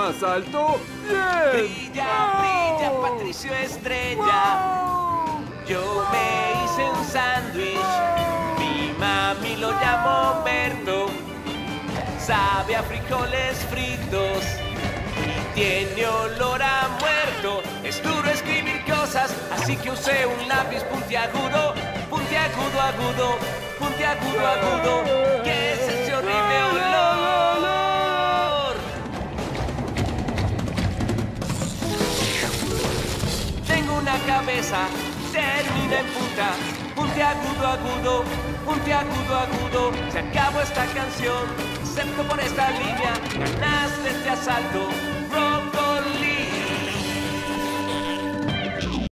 más alto. ¡Bien! Brilla, brilla, Patricio Estrella. Yo me hice un sándwich. Mi mami lo llamó Berto. Sabe a frijoles fritos. Y tiene olor a muerto. Es duro escribir cosas, así que usé un lápiz puntiagudo. Puntiagudo, agudo. Puntiagudo, agudo. Una cabeza, termina en punta, puntiagudo, agudo, puntiagudo, agudo. Se acabó esta canción, excepto por esta línea. Ganaste este asalto,